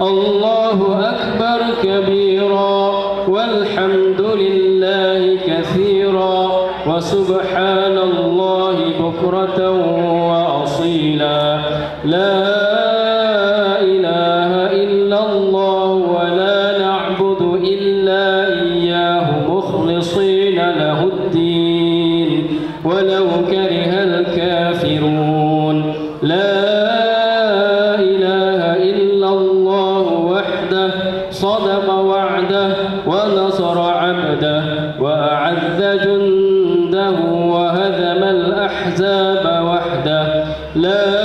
الله أكبر كبيرا والحمد لله كثيرا وسبحان الله بكرة وأصيلا. لا إله إلا الله ولا نعبد إلا إياه مخلصين له الدين. ولو كره وحده صدق وعده ونصر عبده وأعز جنده وهزم الأحزاب وحده. لا